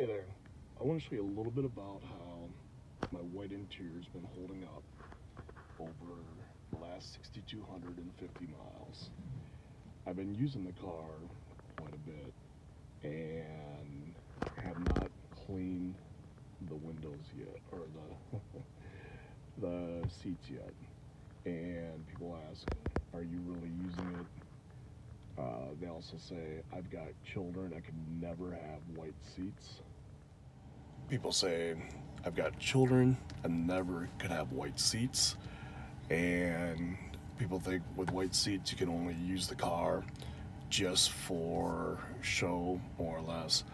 Hey there. I want to show you a little bit about how my white interior's been holding up over the last 6,250 miles. I've been using the car quite a bit and have not cleaned the windows yet, or the, the seats yet. And people ask, are you really using it? Uh, they also say, I've got children, I can never have white seats. People say, I've got children, I never could have white seats. And people think with white seats, you can only use the car just for show, more or less.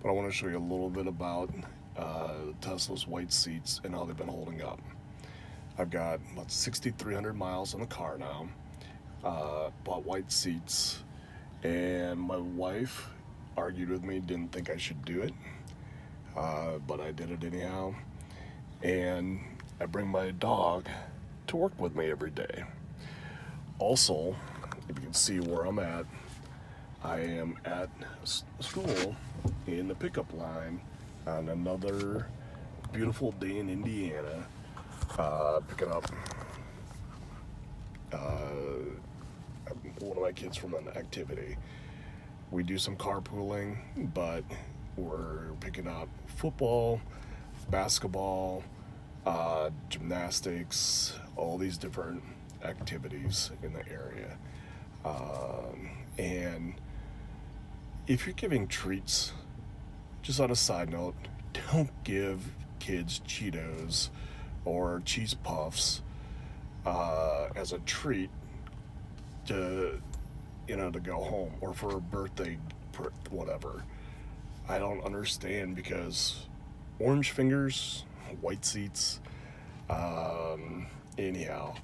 But I want to show you a little bit about uh, Tesla's white seats and how they've been holding up. I've got about 6,300 miles on the car now. Uh, bought white seats and my wife argued with me, didn't think I should do it, uh, but I did it anyhow. And I bring my dog to work with me every day. Also, if you can see where I'm at, I am at school in the pickup line on another beautiful day in Indiana, uh, picking up uh, one of my kids from an activity. We do some carpooling, but we're picking up football, basketball, uh, gymnastics, all these different activities in the area. Um, and if you're giving treats, just on a side note, don't give kids Cheetos or cheese puffs uh, as a treat to you know to go home or for a birthday whatever i don't understand because orange fingers white seats um, anyhow.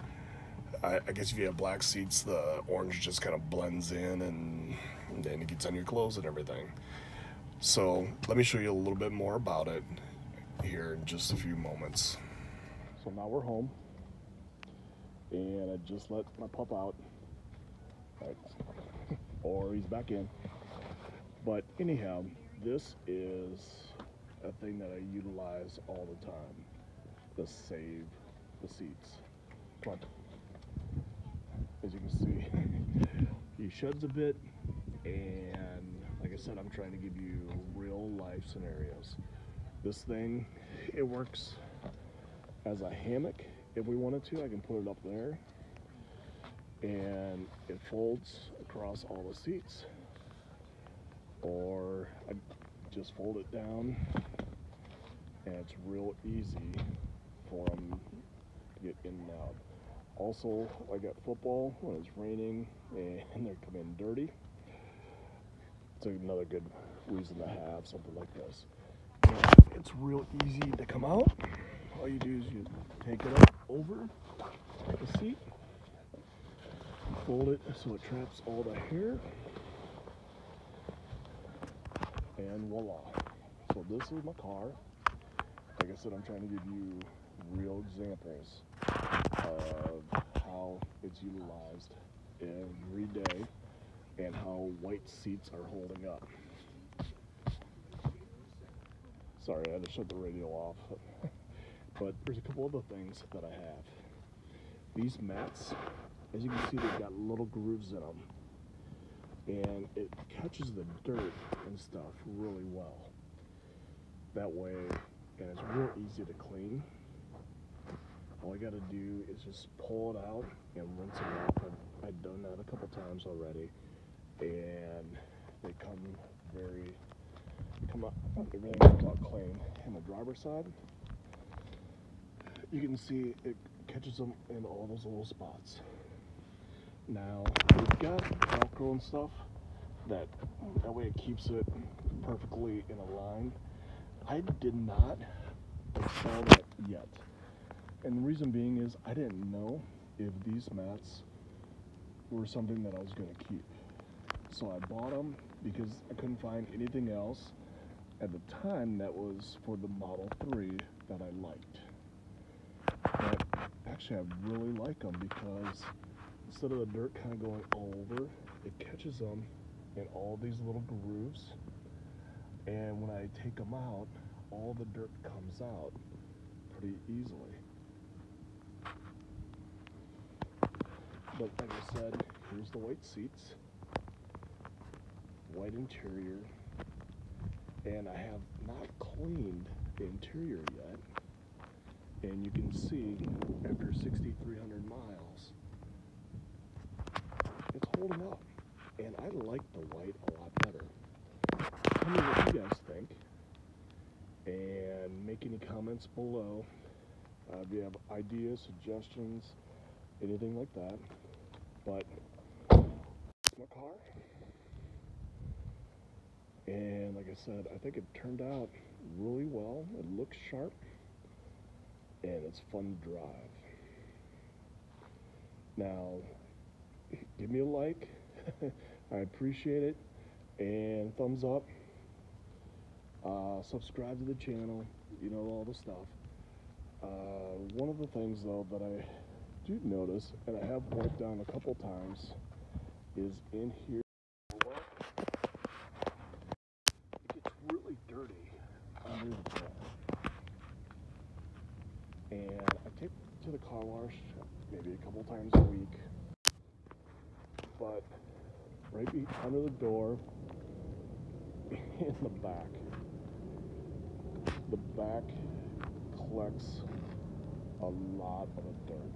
I, I, guess if you have black seats the orange just kind of blends in and, and then it gets on your clothes and everything. So let me show you a little bit more about it here in just a few moments. So now we're home and i just let my pup out. Or he's back in. But anyhow, this is a thing that I utilize all the time to save the seats. On. As you can see, he sheds a bit, and like I said, I'm trying to give you real life scenarios. This thing, it works as a hammock if we wanted to. I can put it up there and it folds across all the seats or I just fold it down and it's real easy for them to get in and out. Also, I got football when it's raining and they're coming dirty. It's another good reason to have something like this. It's real easy to come out. All you do is you take it up over the seat fold it so it traps all the hair. And voila. So this is my car. Like I said, I'm trying to give you real examples of how it's utilized every day and how white seats are holding up. Sorry, I had to shut the radio off. but there's a couple other things that I have. These mats as you can see, they've got little grooves in them. And it catches the dirt and stuff really well. That way, and it's real easy to clean. All I gotta do is just pull it out and rinse it off. I've, I've done that a couple times already. And they come very, come up, they really come out clean. And the driver's side, you can see it catches them in all those little spots. Now, we've got Velcro and stuff that, that way it keeps it perfectly in a line. I did not install that yet. And the reason being is I didn't know if these mats were something that I was going to keep. So I bought them because I couldn't find anything else at the time that was for the Model 3 that I liked. But actually I really like them because instead of the dirt kind of going over, it catches them in all these little grooves And when I take them out, all the dirt comes out pretty easily. But like I said, here's the white seats, white interior, and I have not cleaned the interior yet. And you can see after 6,300 miles, And I like the white a lot better. Tell me what you guys think. And make any comments below. Uh, if you have ideas, suggestions, anything like that. But my car. And like I said, I think it turned out really well. It looks sharp and it's fun to drive. Now, give me a like. I appreciate it. And thumbs up. Uh, subscribe to the channel. You know, all the stuff. Uh, one of the things, though, that I do notice, and I have wiped down a couple times, is in here. It gets really dirty. And I take to the car wash maybe a couple times a week. But right be under the door in the back. The back collects a lot of dirt.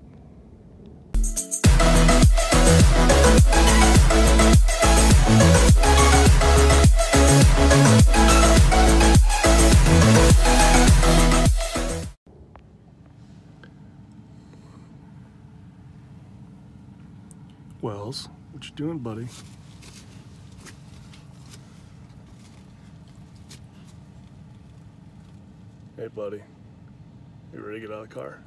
Wells, what you doing, buddy? Hey, buddy. You ready to get out of the car?